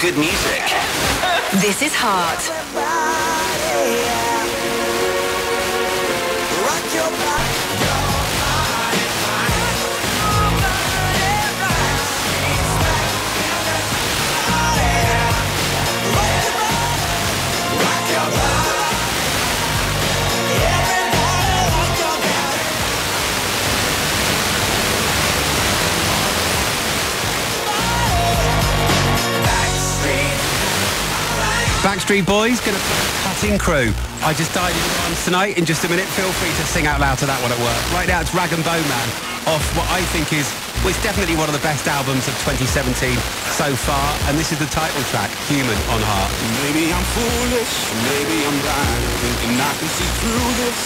good music. This is Heart. Backstreet Boys, gonna Cutting Crew. I just died in arms tonight. In just a minute, feel free to sing out loud to that one at work. Right now, it's Rag'n'Bone Man off what I think is, well, it's definitely one of the best albums of 2017 so far. And this is the title track, Human on Heart. Maybe I'm foolish, maybe I'm blind, thinking I can see through this.